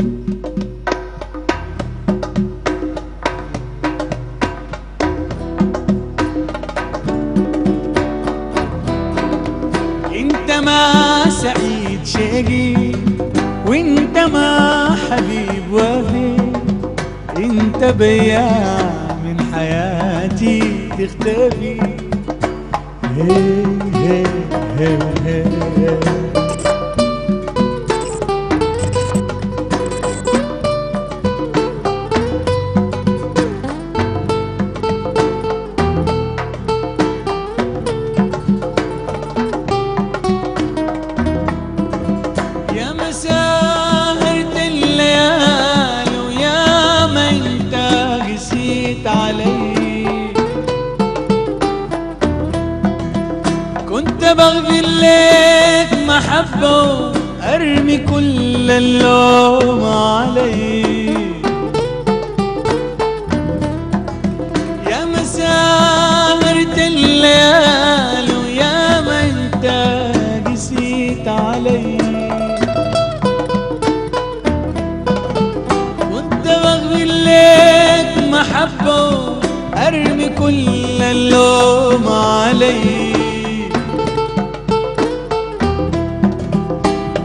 انت ما سعيد شقي وانت ما حبيب وفي انت بياع من حياتي تختفي. هي هي هي هي. علي. كنت بغفر لك محبة ارمي كل اللوم علي. يا مساهرة الليالي ويا ما انت قسيت علي. محبة أرمي كل اللوم علي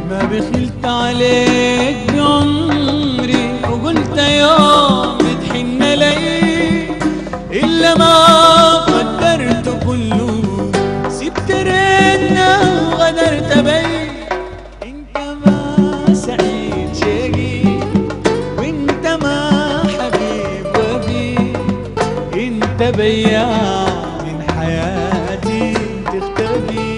ما بخلت عليك بعمري وقلت يوم بتحن لي إلا ما بياع من حياتي تختفي.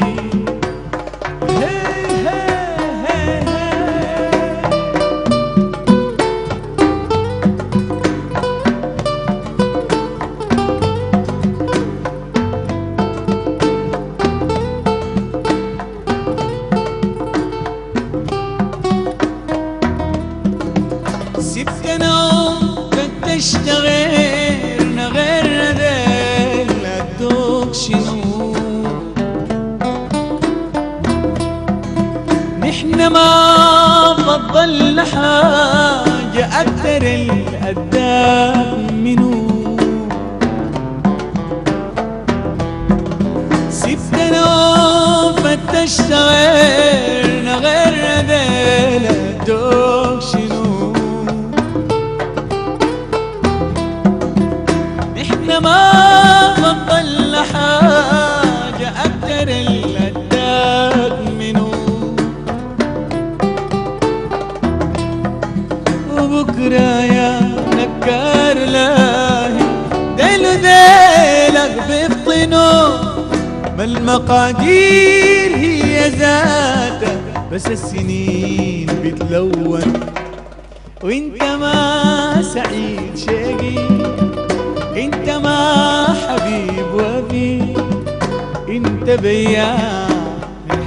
سبت نوم منو سبتنا وفتشت غيرنا غير ذيل الدوق شنو؟ نحن ما فضلنا حاجة أكتر الأداء منو وبكرة ما المقادير هي ذاتها بس السنين بتلون. وانت ما سعيد شقي انت ما حبيب وفي انت بياع من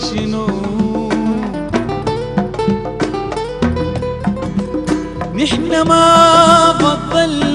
شنو نحن ما فضلنا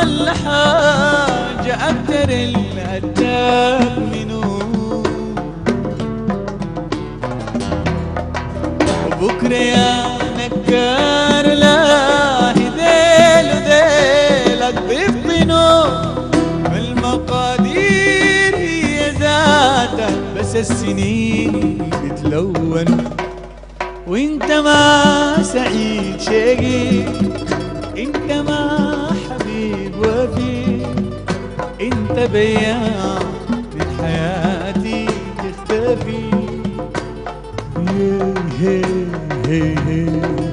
فضل حاجة أكتر الأداك منو وبكرة يا نكار لا ذيل ذيلك بيفطنوا المقادير هي ذاتها بس السنين بتلون. وإنت ما سعيد شقي إنت انت بيا من حياتي تختفي. هي هي هي هي.